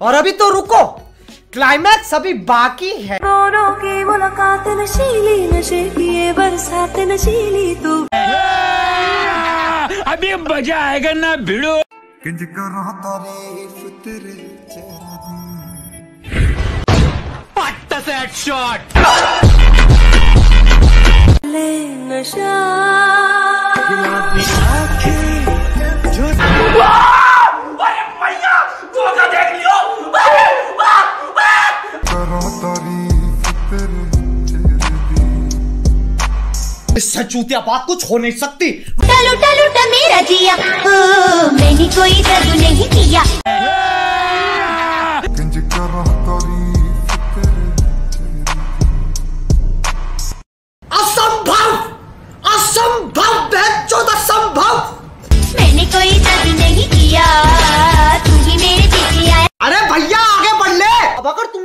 और अभी तो रुको। क्लाइमैक्स अभी बाकी है। दोनों की मुलाकात नशीली नशे किए बरसात नशीली तू। अभी मज़ा आएगा ना भिड़ो। किंज करो तारीफ़ तेरे चेहरे ले नशा। इससे चूतिया बात कुछ हो नहीं सकती। लूटा लूटा मेरा जिया। ओ, मैंने कोई जादू नहीं किया।